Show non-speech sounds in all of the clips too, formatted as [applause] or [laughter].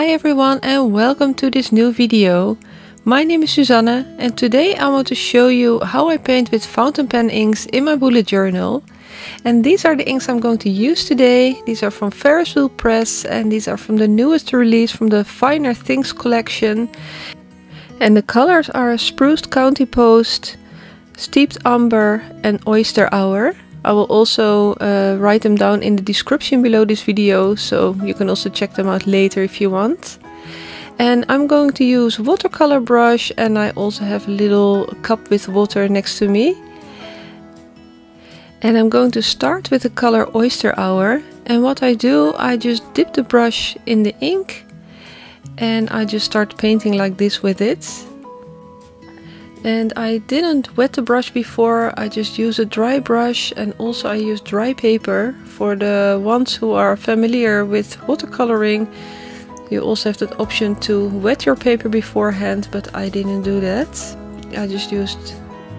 Hi everyone and welcome to this new video. My name is Susanne and today I want to show you how I paint with fountain pen inks in my bullet journal. And these are the inks I'm going to use today. These are from Ferris Wheel Press and these are from the newest release from the Finer Things collection. And the colors are Spruce County Post, Steeped Umber and Oyster Hour. I will also uh, write them down in the description below this video, so you can also check them out later if you want. And I'm going to use watercolor brush and I also have a little cup with water next to me. And I'm going to start with the color Oyster Hour. And what I do, I just dip the brush in the ink and I just start painting like this with it and I didn't wet the brush before I just use a dry brush and also I use dry paper. For the ones who are familiar with watercoloring you also have that option to wet your paper beforehand but I didn't do that. I just used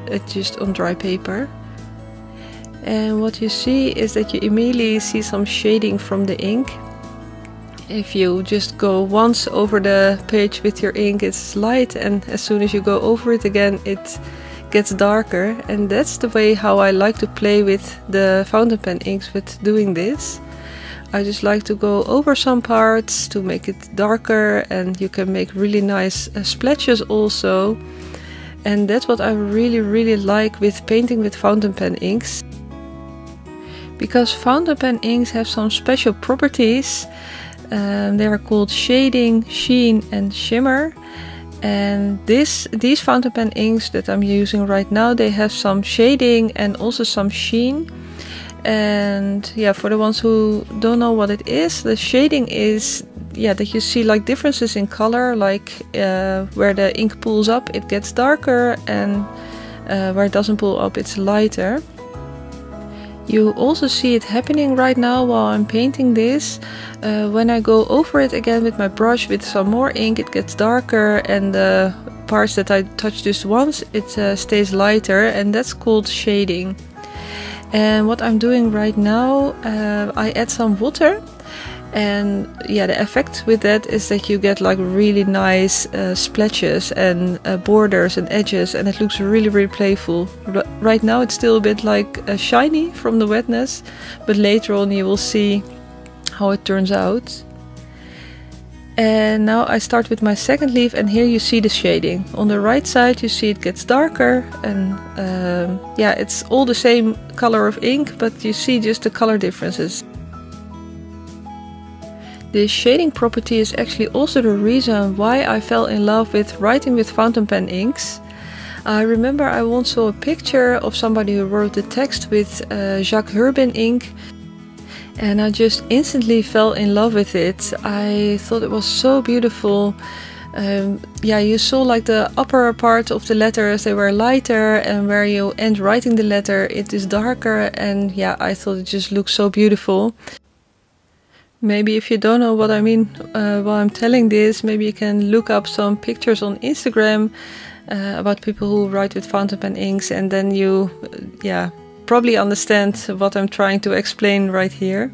it just on dry paper. And what you see is that you immediately see some shading from the ink if you just go once over the page with your ink it's light and as soon as you go over it again it gets darker. And that's the way how I like to play with the fountain pen inks with doing this. I just like to go over some parts to make it darker and you can make really nice uh, splashes also. And that's what I really really like with painting with fountain pen inks. Because fountain pen inks have some special properties um, they are called shading, sheen and shimmer. And this these fountain pen inks that I'm using right now, they have some shading and also some sheen. And yeah, for the ones who don't know what it is, the shading is yeah that you see like differences in color, like uh, where the ink pulls up, it gets darker, and uh, where it doesn't pull up, it's lighter. You also see it happening right now while I'm painting this. Uh, when I go over it again with my brush with some more ink it gets darker and the parts that I touch just once it uh, stays lighter and that's called shading. And what I'm doing right now, uh, I add some water and yeah the effect with that is that you get like really nice uh, splashes and uh, borders and edges and it looks really really playful. R right now it's still a bit like uh, shiny from the wetness but later on you will see how it turns out. And now I start with my second leaf and here you see the shading. On the right side you see it gets darker and um, yeah it's all the same color of ink but you see just the color differences this shading property is actually also the reason why I fell in love with writing with fountain pen inks. I remember I once saw a picture of somebody who wrote the text with uh, Jacques Herbin ink and I just instantly fell in love with it. I thought it was so beautiful. Um, yeah, you saw like the upper part of the letters, they were lighter, and where you end writing the letter, it is darker. And yeah, I thought it just looked so beautiful. Maybe if you don't know what I mean uh, while I'm telling this, maybe you can look up some pictures on Instagram uh, about people who write with fountain pen inks, and then you, uh, yeah, probably understand what I'm trying to explain right here.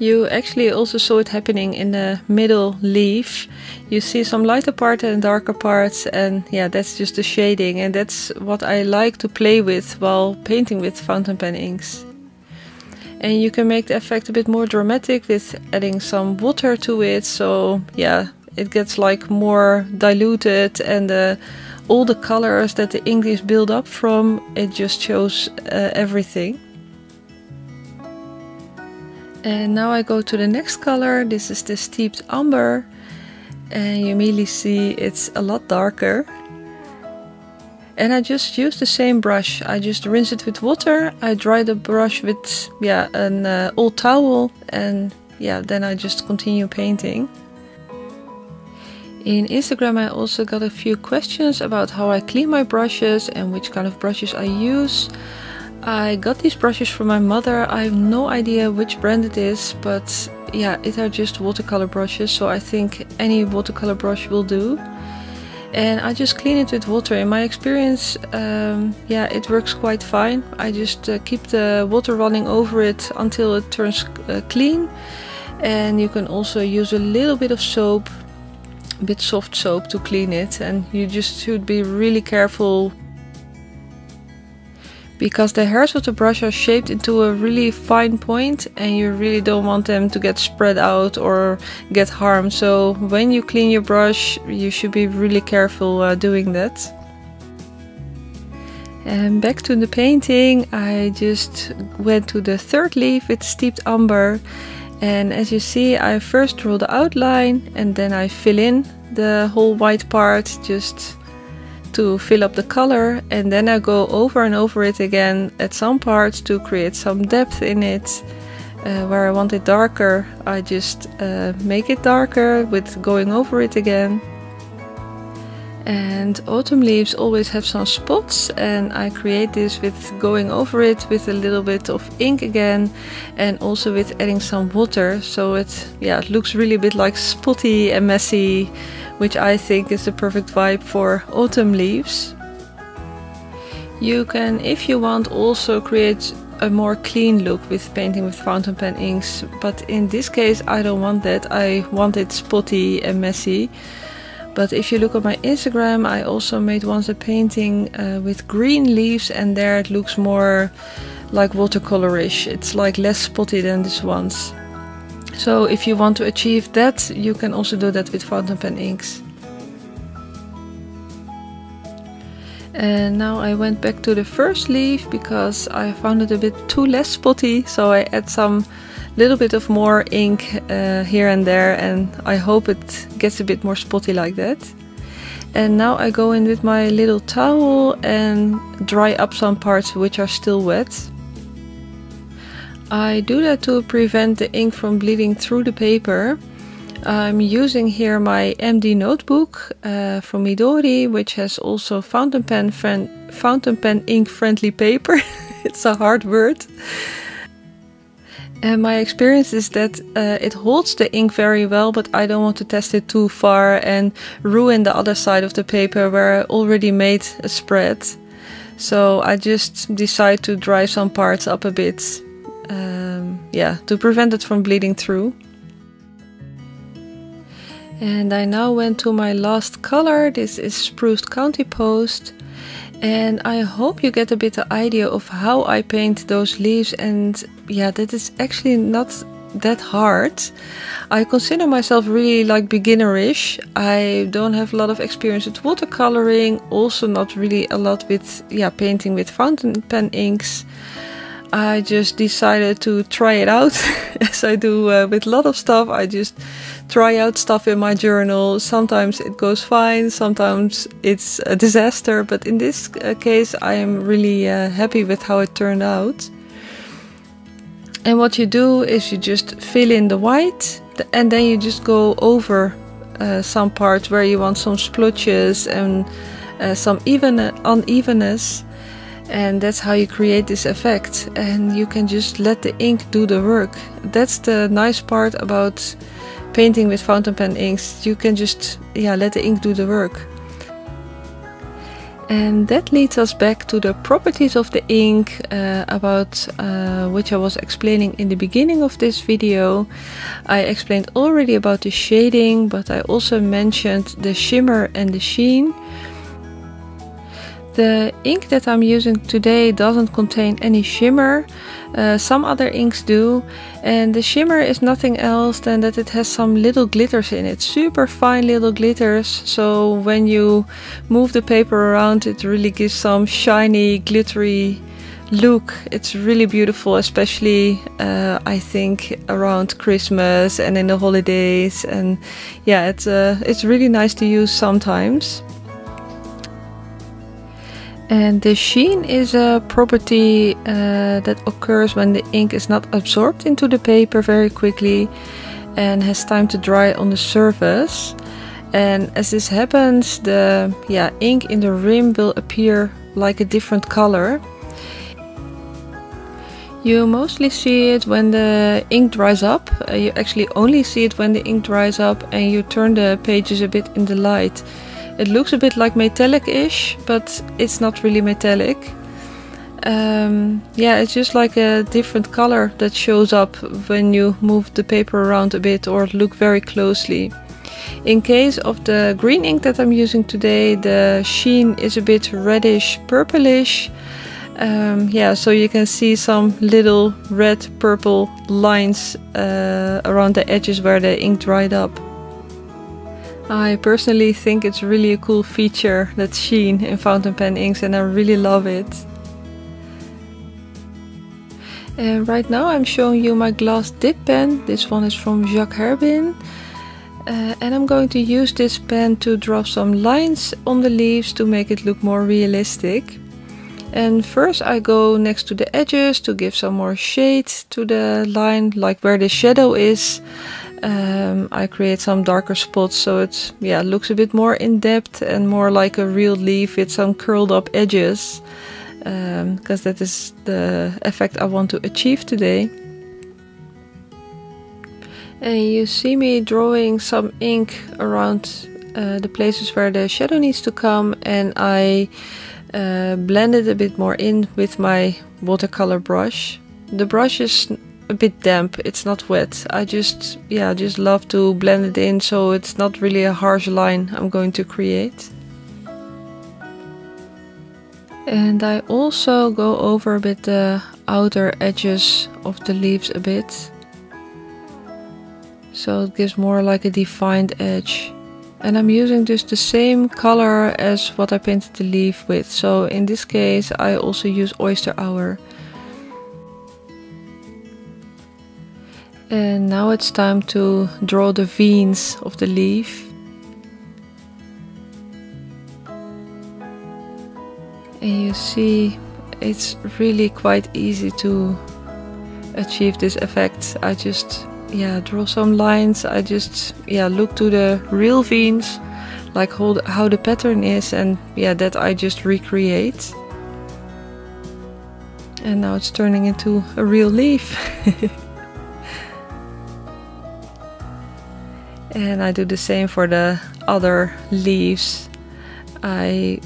You actually also saw it happening in the middle leaf. You see some lighter parts and darker parts, and yeah, that's just the shading, and that's what I like to play with while painting with fountain pen inks and you can make the effect a bit more dramatic with adding some water to it. So yeah it gets like more diluted and uh, all the colors that the ink is built up from it just shows uh, everything. And now I go to the next color. This is the steeped umber and you immediately see it's a lot darker and I just use the same brush. I just rinse it with water. I dry the brush with yeah an uh, old towel and yeah then I just continue painting. In Instagram I also got a few questions about how I clean my brushes and which kind of brushes I use. I got these brushes from my mother. I have no idea which brand it is, but yeah, it are just watercolor brushes, so I think any watercolor brush will do and I just clean it with water. In my experience, um, yeah, it works quite fine. I just uh, keep the water running over it until it turns uh, clean. and you can also use a little bit of soap a bit soft soap to clean it and you just should be really careful because the hairs of the brush are shaped into a really fine point and you really don't want them to get spread out or get harmed. So when you clean your brush you should be really careful uh, doing that. And back to the painting I just went to the third leaf with steeped umber and as you see I first draw the outline and then I fill in the whole white part just to fill up the color and then I go over and over it again at some parts to create some depth in it. Uh, where I want it darker, I just uh, make it darker with going over it again. And autumn leaves always have some spots and I create this with going over it with a little bit of ink again and also with adding some water so it yeah it looks really a bit like spotty and messy which I think is the perfect vibe for autumn leaves. You can, if you want, also create a more clean look with painting with fountain pen inks, but in this case I don't want that, I want it spotty and messy. But if you look at my Instagram, I also made once a painting uh, with green leaves and there it looks more like watercolorish. It's like less spotty than this ones. So if you want to achieve that, you can also do that with fountain pen inks. And now I went back to the first leaf because I found it a bit too less spotty. So I add some little bit of more ink uh, here and there and I hope it gets a bit more spotty like that. And now I go in with my little towel and dry up some parts which are still wet. I do that to prevent the ink from bleeding through the paper. I'm using here my MD notebook uh, from Midori, which has also fountain pen, fountain pen ink friendly paper. [laughs] it's a hard word. And my experience is that uh, it holds the ink very well, but I don't want to test it too far and ruin the other side of the paper where I already made a spread. So I just decide to dry some parts up a bit um, yeah, to prevent it from bleeding through. And I now went to my last color. This is Spruce County Post. And I hope you get a bit of idea of how I paint those leaves. And yeah, that is actually not that hard. I consider myself really like beginnerish. I don't have a lot of experience with watercoloring, also not really a lot with yeah painting with fountain pen inks. I just decided to try it out [laughs] as I do uh, with a lot of stuff. I just try out stuff in my journal. Sometimes it goes fine, sometimes it's a disaster, but in this uh, case, I am really uh, happy with how it turned out. And what you do is you just fill in the white and then you just go over uh, some parts where you want some splotches and uh, some even unevenness. And that's how you create this effect. And you can just let the ink do the work. That's the nice part about painting with fountain pen inks. You can just yeah let the ink do the work and that leads us back to the properties of the ink uh, about uh, which I was explaining in the beginning of this video. I explained already about the shading, but I also mentioned the shimmer and the sheen. The ink that I'm using today doesn't contain any shimmer. Uh, some other inks do. And the shimmer is nothing else than that it has some little glitters in it. Super fine little glitters. So when you move the paper around it really gives some shiny glittery look. It's really beautiful, especially uh, I think around Christmas and in the holidays. And yeah, it's, uh, it's really nice to use sometimes. And the sheen is a property uh, that occurs when the ink is not absorbed into the paper very quickly and has time to dry on the surface. And as this happens, the yeah, ink in the rim will appear like a different color. You mostly see it when the ink dries up. Uh, you actually only see it when the ink dries up and you turn the pages a bit in the light. It looks a bit like metallic-ish, but it's not really metallic. um, yeah it's just like a different color that shows up when you move the paper around a bit or look very closely. In case of the green ink that I'm using today the sheen is a bit reddish purplish. Um, yeah so you can see some little red purple lines uh, around the edges where the ink dried up I personally think it's really a cool feature that sheen in fountain pen inks and I really love it and right now I'm showing you my glass dip pen. This one is from Jacques Herbin. Uh, and I'm going to use this pen to draw some lines on the leaves to make it look more realistic. And first I go next to the edges to give some more shade to the line, like where the shadow is. Um, I create some darker spots so it yeah, looks a bit more in depth and more like a real leaf with some curled up edges because um, that is the effect I want to achieve today. And you see me drawing some ink around uh, the places where the shadow needs to come and I uh, blend it a bit more in with my watercolor brush. The brush is a bit damp, it's not wet. I just, yeah, just love to blend it in so it's not really a harsh line I'm going to create. And I also go over a bit the outer edges of the leaves a bit. So it gives more like a defined edge. And I'm using just the same color as what I painted the leaf with. So in this case I also use Oyster Hour. And now it's time to draw the veins of the leaf. and you see it's really quite easy to achieve this effect. I just yeah draw some lines. I just yeah look to the real veins like how the, how the pattern is and yeah that I just recreate. And now it's turning into a real leaf [laughs] and I do the same for the other leaves I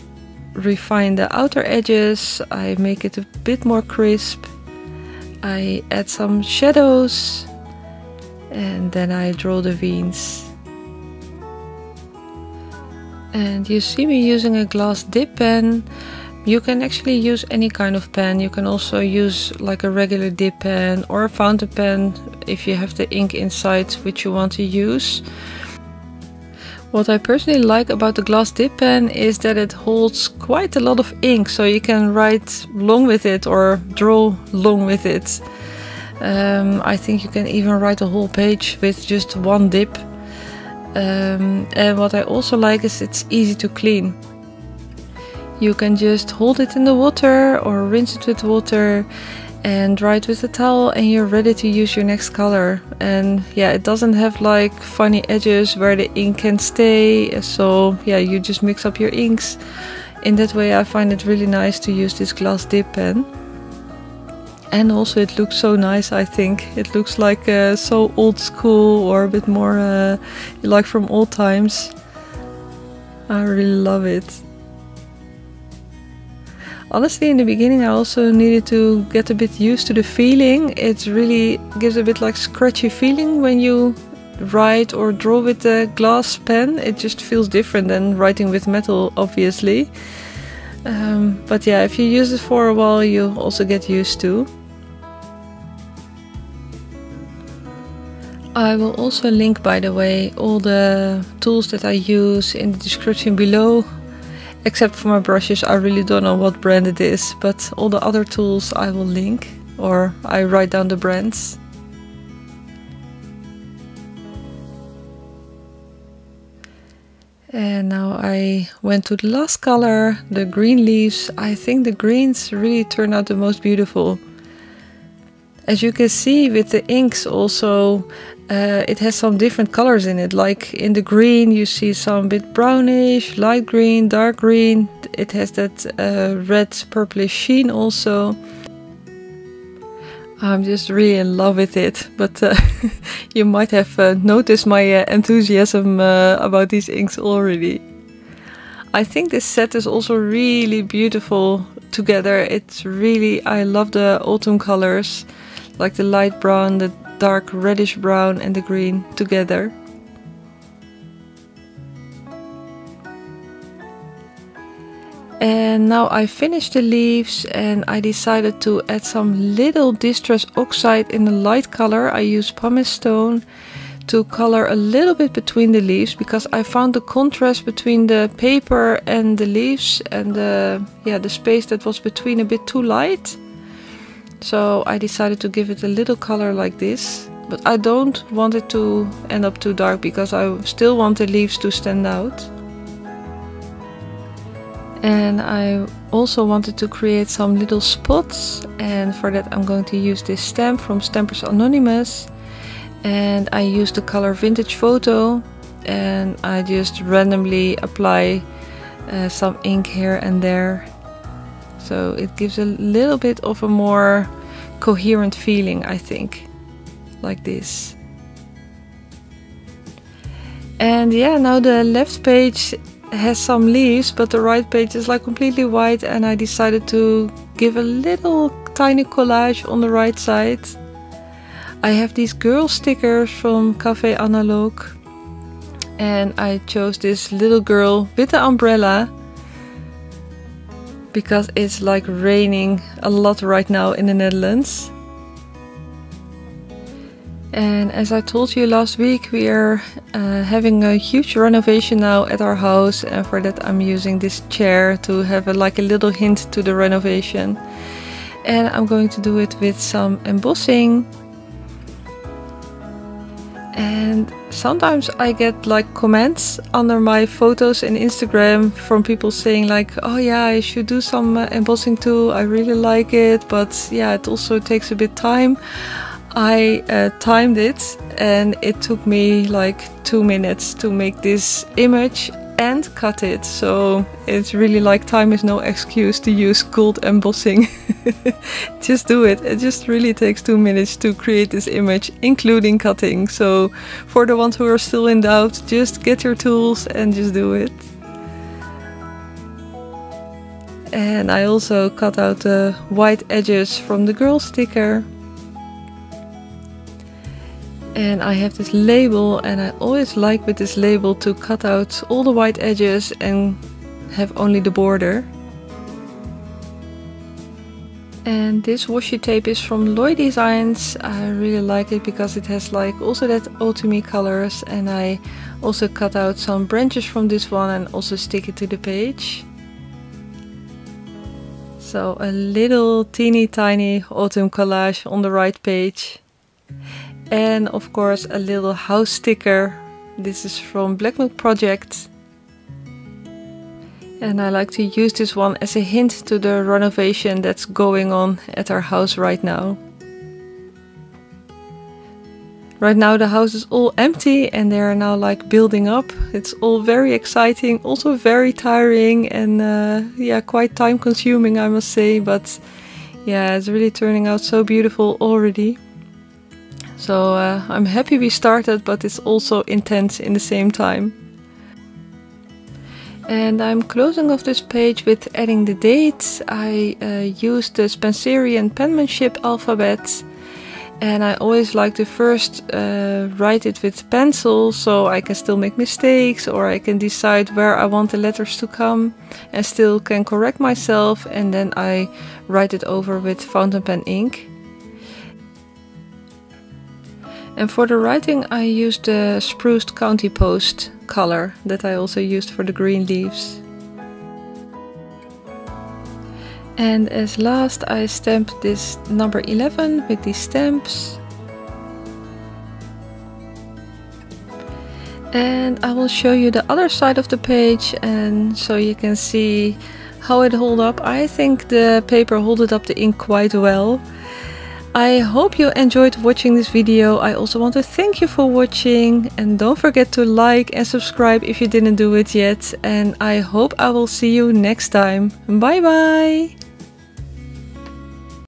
refine the outer edges, I make it a bit more crisp, I add some shadows and then I draw the veins. And you see me using a glass dip pen. You can actually use any kind of pen. You can also use like a regular dip pen or a fountain pen if you have the ink inside which you want to use. What I personally like about the glass dip pen is that it holds quite a lot of ink, so you can write long with it or draw long with it. Um, I think you can even write a whole page with just one dip. Um, and what I also like is it's easy to clean. You can just hold it in the water or rinse it with water and dry it with a towel and you're ready to use your next color. And yeah it doesn't have like funny edges where the ink can stay so yeah you just mix up your inks. In that way I find it really nice to use this glass dip pen. And also it looks so nice I think. It looks like uh, so old school or a bit more uh, like from old times. I really love it Honestly, in the beginning, I also needed to get a bit used to the feeling. It really gives a bit like scratchy feeling when you write or draw with the glass pen. It just feels different than writing with metal, obviously. Um, but yeah, if you use it for a while, you also get used to. I will also link, by the way, all the tools that I use in the description below Except for my brushes, I really don't know what brand it is, but all the other tools I will link or I write down the brands. And now I went to the last color, the green leaves. I think the greens really turn out the most beautiful. As you can see with the inks also, uh, it has some different colors in it. Like in the green, you see some bit brownish, light green, dark green. It has that uh, red purplish sheen also. I'm just really in love with it, but uh, [laughs] you might have uh, noticed my uh, enthusiasm uh, about these inks already. I think this set is also really beautiful together. It's really, I love the autumn colors, like the light brown, the dark reddish brown and the green together. And now I finished the leaves and I decided to add some little distress oxide in the light color. I used pumice stone to color a little bit between the leaves because I found the contrast between the paper and the leaves and the yeah the space that was between a bit too light. So I decided to give it a little color like this. But I don't want it to end up too dark because I still want the leaves to stand out. And I also wanted to create some little spots and for that I'm going to use this stamp from Stampers Anonymous and I use the color vintage photo and I just randomly apply uh, some ink here and there so it gives a little bit of a more coherent feeling I think like this. And yeah now the left page has some leaves but the right page is like completely white and I decided to give a little tiny collage on the right side. I have these girl stickers from Cafe Analog and I chose this little girl with the umbrella because it's like raining a lot right now in the Netherlands. And as I told you last week, we are uh, having a huge renovation now at our house, and for that, I'm using this chair to have a, like a little hint to the renovation. And I'm going to do it with some embossing sometimes I get like comments under my photos in Instagram from people saying like oh yeah I should do some uh, embossing too. I really like it but yeah it also takes a bit time. I uh, timed it and it took me like two minutes to make this image and cut it. So it's really like time is no excuse to use gold embossing. [laughs] just do it. It just really takes two minutes to create this image, including cutting. So for the ones who are still in doubt, just get your tools and just do it. And I also cut out the white edges from the girl sticker and I have this label and I always like with this label to cut out all the white edges and have only the border. And this washi tape is from Loi Designs. I really like it because it has like also that autumny colors and I also cut out some branches from this one and also stick it to the page. So a little teeny tiny autumn collage on the right page and of course a little house sticker. This is from Black Milk Project. And I like to use this one as a hint to the renovation that's going on at our house right now. Right now the house is all empty and they are now like building up. It's all very exciting, also very tiring and uh, yeah, quite time consuming I must say. But yeah, it's really turning out so beautiful already. So uh, I'm happy we started, but it's also intense in the same time. And I'm closing off this page with adding the dates. I uh, the Spencerian penmanship alphabet and I always like to first uh, write it with pencil so I can still make mistakes or I can decide where I want the letters to come and still can correct myself and then I write it over with fountain pen ink. And for the writing I used the spruce county post color that I also used for the green leaves. And as last I stamped this number 11 with these stamps. And I will show you the other side of the page and so you can see how it hold up. I think the paper holded up the ink quite well. I hope you enjoyed watching this video. I also want to thank you for watching and don't forget to like and subscribe if you didn't do it yet. And I hope I will see you next time. Bye bye!